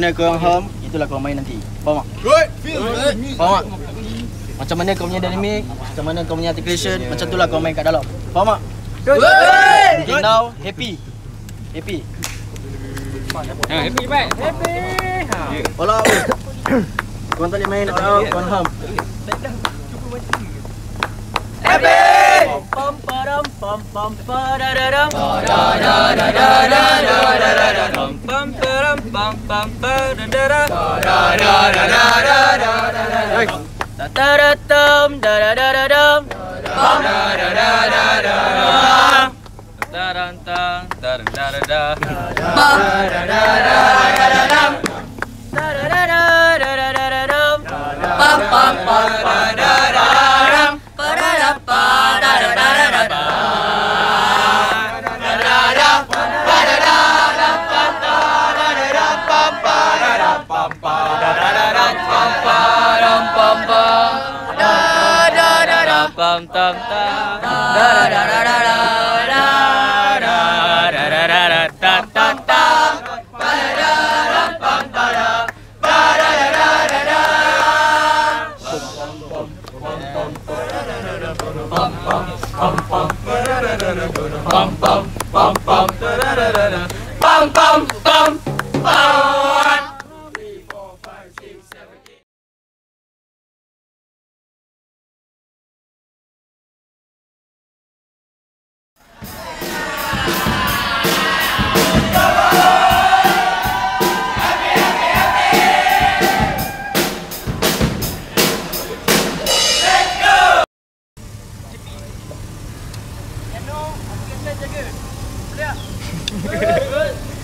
mana kau yang home, itulah kau main nanti. Faham tak? Good. Feel good. Faham tak? Macam mana kau punya dynamic, macam mana kau punya articulation, macam itulah kau main kat dalam. Faham tak? Good. Okay, now happy. Happy. Ha, happy baik. Happy. Ha. All out. Kau tak boleh main all out, kau home. Happy. Pam param pam pam paradaram. Pam pam pam pam pam Tataratam dadadadadam. Tarantang tarantara. Dadadadadadadadam. tam tam tam da da da da da da da da da da da tam tam tam Bum bum bum bum bum bum bum Good. Yeah. Good. Good.